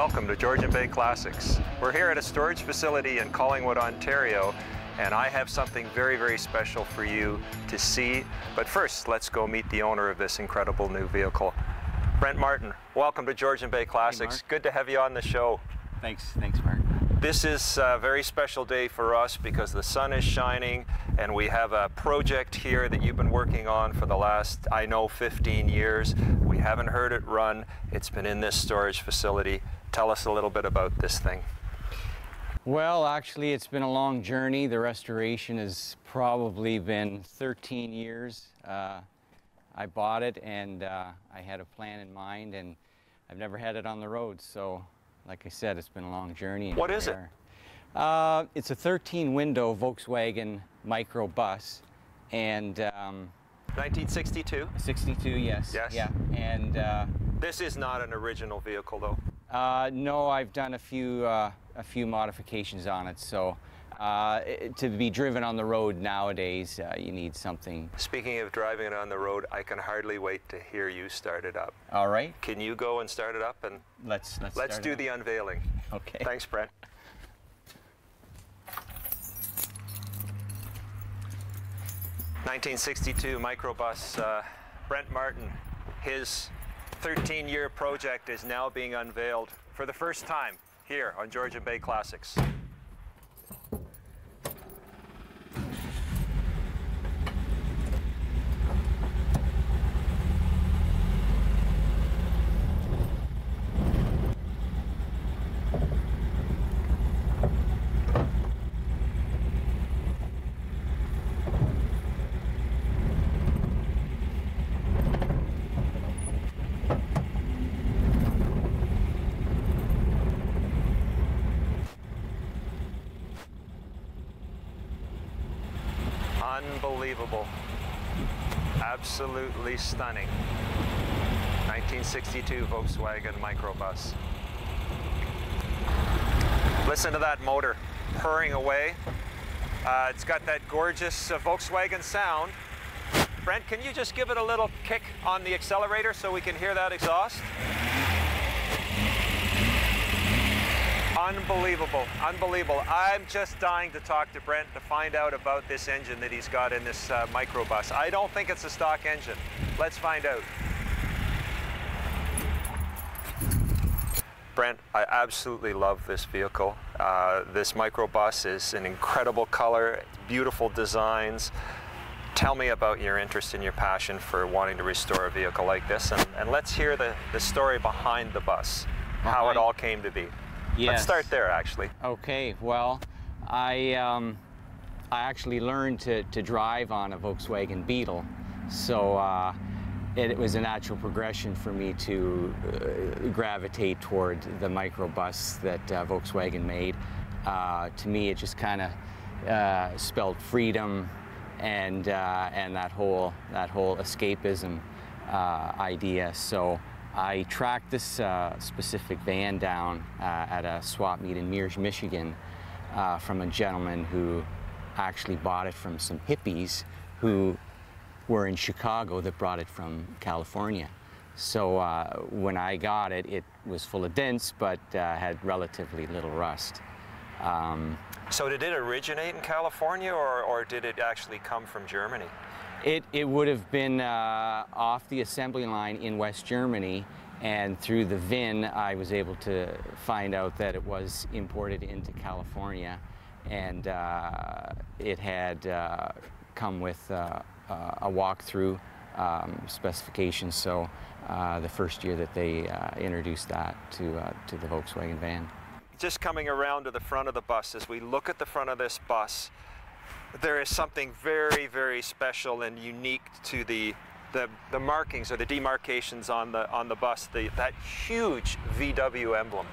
Welcome to Georgian Bay Classics. We're here at a storage facility in Collingwood, Ontario, and I have something very, very special for you to see. But first, let's go meet the owner of this incredible new vehicle. Brent Martin, welcome to Georgian Bay Classics. Hey, Good to have you on the show. Thanks, thanks, Mark. This is a very special day for us because the sun is shining and we have a project here that you've been working on for the last, I know, 15 years. We haven't heard it run. It's been in this storage facility. Tell us a little bit about this thing. Well, actually, it's been a long journey. The restoration has probably been 13 years. Uh, I bought it and uh, I had a plan in mind, and I've never had it on the road. So, like I said, it's been a long journey. What is it? Uh, it's a 13 window Volkswagen micro bus, and um, 1962. 62, yes. Yes. Yeah. And uh, This is not an original vehicle though. Uh, no, I've done a few uh, a few modifications on it. So uh, to be driven on the road nowadays, uh, you need something. Speaking of driving it on the road, I can hardly wait to hear you start it up. All right, Can you go and start it up and let's let's let's do the unveiling. Okay. Thanks, Brent. Nineteen sixty-two microbus. Uh, Brent Martin, his 13-year project is now being unveiled for the first time here on Georgian Bay Classics. Unbelievable. Absolutely stunning. 1962 Volkswagen microbus. Listen to that motor purring away. Uh, it's got that gorgeous uh, Volkswagen sound. Brent, can you just give it a little kick on the accelerator so we can hear that exhaust? Unbelievable, unbelievable. I'm just dying to talk to Brent to find out about this engine that he's got in this uh, microbus. I don't think it's a stock engine. Let's find out. Brent, I absolutely love this vehicle. Uh, this microbus is an incredible color, beautiful designs. Tell me about your interest and your passion for wanting to restore a vehicle like this, and, and let's hear the, the story behind the bus, how it all came to be. Let's start there, actually. Okay. Well, I um, I actually learned to to drive on a Volkswagen Beetle, so. Uh, it, it was a natural progression for me to uh, gravitate toward the microbus that uh, Volkswagen made. Uh, to me, it just kind of uh, spelled freedom and uh, and that whole that whole escapism uh, idea. So I tracked this uh, specific van down uh, at a swap meet in Mears, Michigan, uh, from a gentleman who actually bought it from some hippies who were in Chicago that brought it from California. So uh, when I got it, it was full of dents, but uh, had relatively little rust. Um, So did it originate in California or, or did it actually come from Germany? It, it would have been uh, off the assembly line in West Germany, and through the VIN, I was able to find out that it was imported into California, and uh, it had uh, come with uh, uh, a walkthrough um, specification. So uh, the first year that they introduced that to to the Volkswagen van. Just coming around to the front of the bus, as we look at the front of this bus, there is something very, very special and unique to the the, the markings or the demarcations on the on the bus. The, that huge VW emblem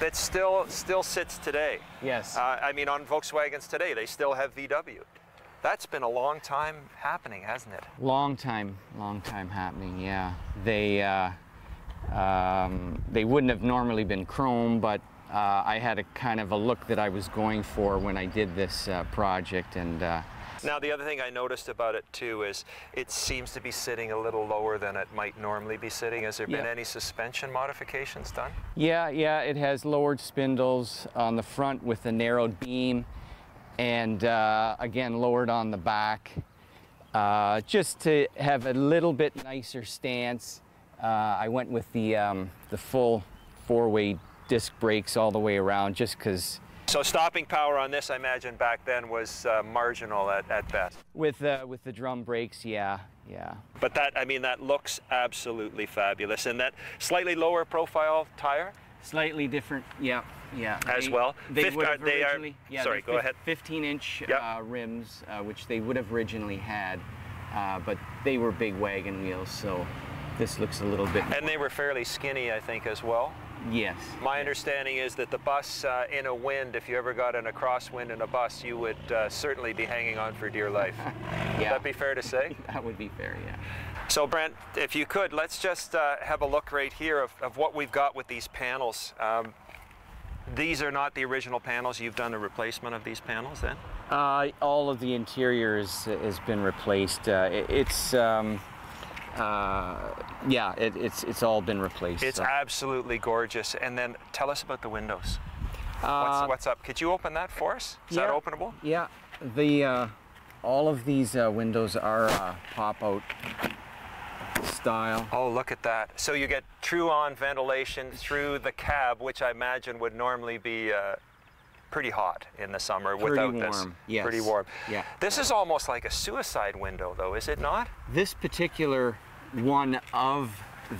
that still still sits today. Yes. Uh, I mean, on Volkswagens today, they still have VW. That's been a long time happening, hasn't it? Long time, long time happening. Yeah, they uh, um, they wouldn't have normally been chrome, but uh, I had a kind of a look that I was going for when I did this uh, project, and uh, Now, the other thing I noticed about it too is it seems to be sitting a little lower than it might normally be sitting. Has there been any suspension modifications done? Yeah, yeah, it has lowered spindles on the front with a narrowed beam and uh, again lowered on the back uh, just to have a little bit nicer stance. Uh, I went with the, um, the full four-way disc brakes all the way around just because So stopping power on this, I imagine back then was uh, marginal at, at best. with, uh, with the drum brakes, yeah, yeah. But that, I mean, that looks absolutely fabulous. And that slightly lower profile tire, Slightly different, yeah, yeah. As They- well? They Fif- would uh, have they are- originally, yeah, sorry, they're go ahead. 15-inch Yep. uh, rims, uh, which they would have originally had, uh, but they were big wagon wheels, so this looks a little bit. and they were fairly skinny, I think, as well. Yes. My understanding is that the bus uh, in a wind, if you ever got in a crosswind in a bus, you would uh, certainly be hanging on for dear life. Would Yeah. that be fair to say? That would be fair, yeah. So Brent, if you could, let's just uh, have a look right here of, of what we've got with these panels. Um, these are not the original panels. You've done a replacement of these panels then? Uh, all of the interior is, has been replaced. Uh, it- it's, um, uh, yeah, it, it's, it's all been replaced. It's so. absolutely gorgeous. And then tell us about the windows. Uh, What's, what's up? Could you open that for us? Is that openable? Yeah, the uh, all of these uh, windows are uh, pop-out style. Oh, look at that. So you get true on ventilation through the cab, which I imagine would normally be uh, pretty hot in the summer Pretty without this. warm, yes. Pretty warm. Yeah. This is almost like a suicide window, though, is it not? This particular one of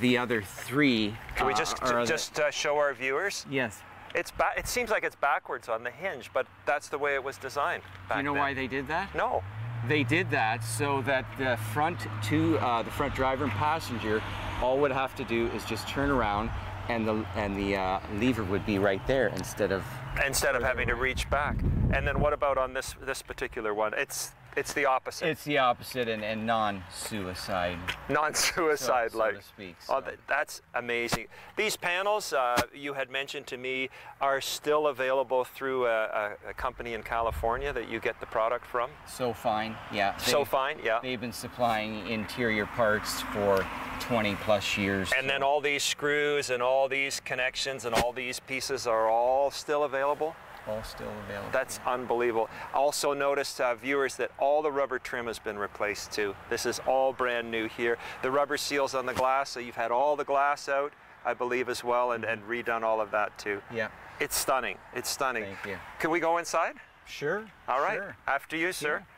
the other three. Can we uh, just just uh, show our viewers? yes. It's ba- It seems like it's backwards on the hinge, but that's the way it was designed. Do you know then. why they did that? No. They did that so that the front two, uh, the front driver and passenger, all would have to do is just turn around, and the and the uh, lever would be right there instead of. Instead of having to reach back. And then what about on this this particular one? It's it's the opposite. It's the opposite and, and non-suicide. non-suicide so like to speak, oh so. th- that's amazing these panels uh, you had mentioned to me are still available through a, a, company in california that you get the product from So fine, yeah. so fine yeah They've been supplying interior parts for 20 plus years. and then all these screws and all these connections and all these pieces are all still available all still available. That's unbelievable. Also notice, uh, viewers, that all the rubber trim has been replaced too. This is all brand new here. The rubber seals on the glass, so you've had all the glass out, I believe, as well, and, and redone all of that too. yeah. It's stunning. It's stunning. Thank you. Can we go inside? Sure. All right. Sure. After you, sir. Yeah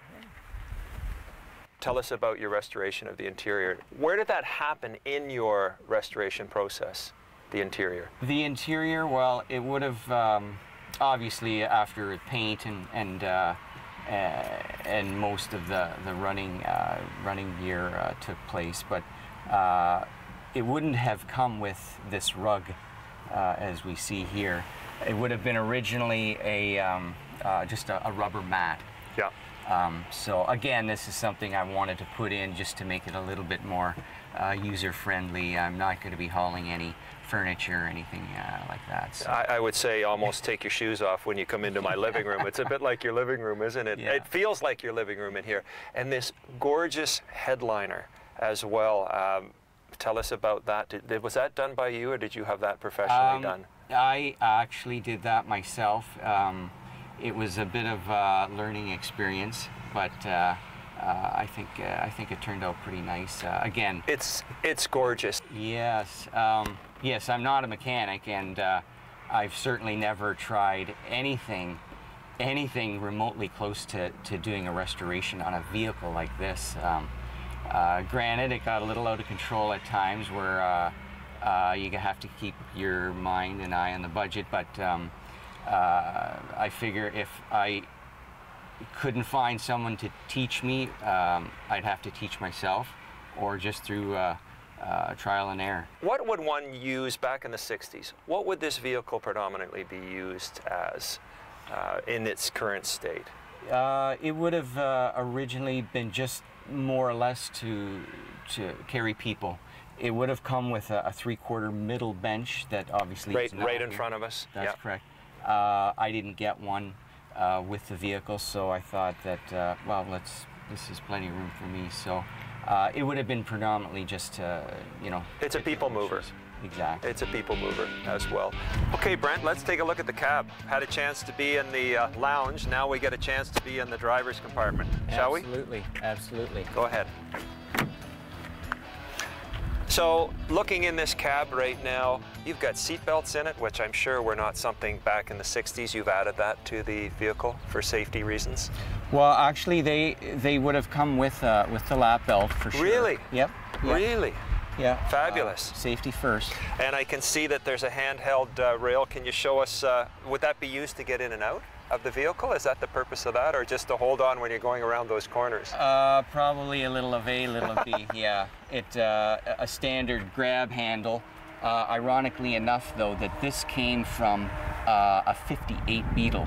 Tell us about your restoration of the interior. Where did that happen in your restoration process, the interior? The interior, well, it would have um, obviously after paint and and uh, uh, and most of the the running uh, running gear uh, took place, but uh, it wouldn't have come with this rug uh, as we see here. It would have been originally a um, just a, a rubber mat. Yeah. Um, so again, this is something I wanted to put in just to make it a little bit more uh, user-friendly. I'm not going to be hauling any furniture or anything uh, like that. So. I, I would say almost take your shoes off when you come into my living room. It's a bit like your living room, isn't it? Yeah. It feels like your living room in here. And this gorgeous headliner as well. Um, tell us about that. Did, was that done by you, or did you have that professionally Um, done? I actually did that myself. Um, it was a bit of a learning experience, but uh, uh, I think uh, I think it turned out pretty nice. Uh, again, It's it's gorgeous. Yes, um, yes, I'm not a mechanic, and uh, I've certainly never tried anything, anything remotely close to, to doing a restoration on a vehicle like this. Um, uh, granted, it got a little out of control at times where uh, uh, you have to keep your mind and eye on the budget, but um, uh, I figure if I couldn't find someone to teach me, um, I'd have to teach myself, or just through uh, uh, trial and error. What would one use back in the 60s? What would this vehicle predominantly be used as uh, in its current state? Uh, it would have uh, originally been just more or less to to carry people. It would have come with a, a three-quarter middle bench that obviously Right, is right in front of us. That's yeah. correct. Uh, I didn't get one. uh, with the vehicle, so I thought that uh, well, let's. This is plenty of room for me, so uh, it would have been predominantly just to, you know. It's a people mover. Exactly. It's a people mover as well. Okay, Brent, let's take a look at the cab. Had a chance to be in the uh, lounge. Now we get a chance to be in the driver's compartment. Shall we? Absolutely, absolutely. Go ahead. So, looking in this cab right now, you've got seat belts in it, which I'm sure were not something back in the 60s. You've added that to the vehicle for safety reasons. Well, actually, they they would have come with uh, with the lap belt for sure. Really? Yep. yep. Really? Yeah. Fabulous. Uh, safety first. And I can see that there's a handheld uh, rail. Can you show us, uh, would that be used to get in and out of the vehicle? Is that the purpose of that, or just to hold on when you're going around those corners? Uh, probably a little of A, little of B. yeah. It uh, a standard grab handle. Uh, ironically enough, though, that this came from uh, a 58 Beetle.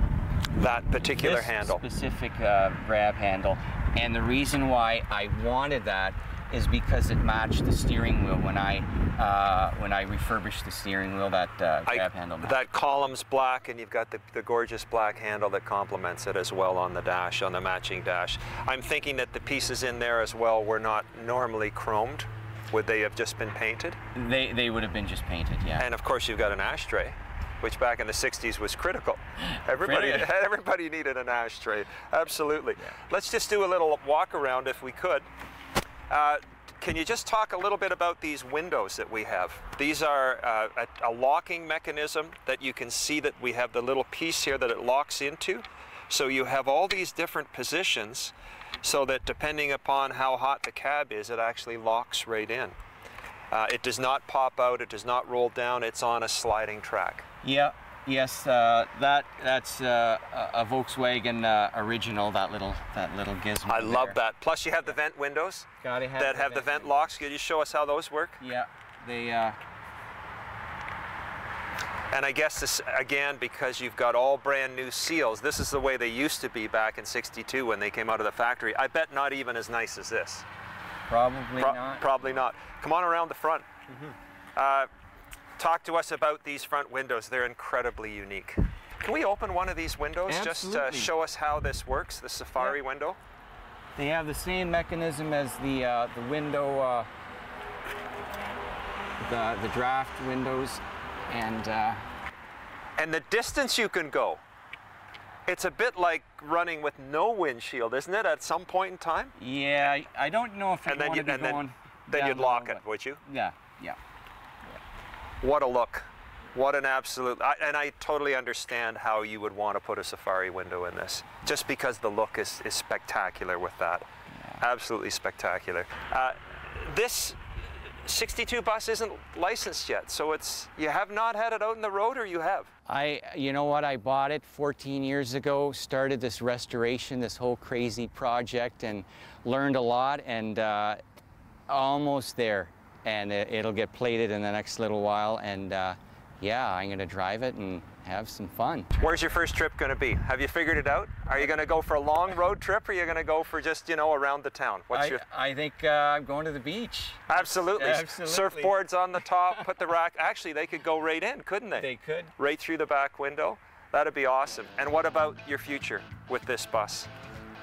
that particular this handle. specific uh, grab handle. And the reason why I wanted that is because it matched the steering wheel when I uh, when I refurbished the steering wheel. That uh, I- grab handle. matched. that column's black, and you've got the, the gorgeous black handle that complements it as well on the dash, on the matching dash. I'm thinking that the pieces in there as well were not normally chromed. Would they have just been painted? They they would have been just painted. Yeah. And of course, you've got an ashtray, which back in the 60s was critical. Everybody, Brilliant. everybody needed an ashtray. Absolutely. Let's just do a little walk around if we could. Uh, can you just talk a little bit about these windows that we have? These are uh, a, a locking mechanism that you can see that we have the little piece here that it locks into. So you have all these different positions so that depending upon how hot the cab is, it actually locks right in. Uh, it does not pop out, it does not roll down, it's on a sliding track. Yeah, yes, uh, that that's uh, a Volkswagen uh, original. That little that little gizmo. I love that. Plus you have the vent windows have that have the vent locks. Could you show us how those work? Yeah, they. Uh, And I guess this, again, because you've got all brand new seals, this is the way they used to be back in 62 when they came out of the factory. I bet not even as nice as this. probably Pro- not. Probably not. Come on around the front. Uh, talk to us about these front windows. They're incredibly unique. Can we open one of these windows just to show us how this works, the Safari Yeah. window? They have the same mechanism as the uh, the window, uh, the the draft windows, and uh, And the distance you can go. It's a bit like running with no windshield, isn't it, at some point in time? yeah, I- I don't know if And you then, want you, to then, then you'd lock it, would you? Yeah, yeah. What a look. What an absolute, I, and I totally understand how you would want to put a safari window in this, just because the look is, is spectacular with that. Absolutely spectacular. Uh, this 62 bus isn't licensed yet, so it's, you have not had it out in the road or you have? I, you know what, I bought it 14 years ago, started this restoration, this whole crazy project, and learned a lot, and uh, almost there. And it, it'll get plated in the next little while, and uh, yeah, I'm gonna drive it and have some fun. Where's your first trip going to be? Have you figured it out? Are you going to go for a long road trip or are you going to go for just, you know, around the town? What's I, your I think uh, I'm going to the beach. Absolutely. Absolutely. Surfboards on the top, put the rack. Actually, they could go right in, couldn't they? They could. Right through the back window. That'd be awesome. And what about your future with this bus?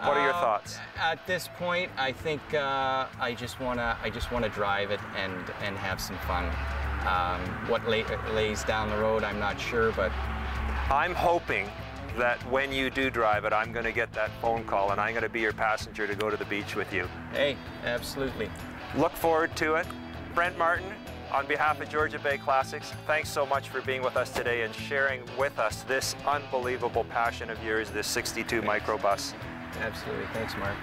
What are your Um, thoughts? At this point, I think uh, I just wanna I just wanna drive it and and have some fun. Um, what lay, lays down the road, I'm not sure, but I'm hoping that when you do drive it, I'm going to get that phone call and I'm going to be your passenger to go to the beach with you. hey, absolutely. Look forward to it. Brent Martin, on behalf of Georgian Bay Classics, thanks so much for being with us today and sharing with us this unbelievable passion of yours, this 62 microbus. Absolutely. Thanks, Mark.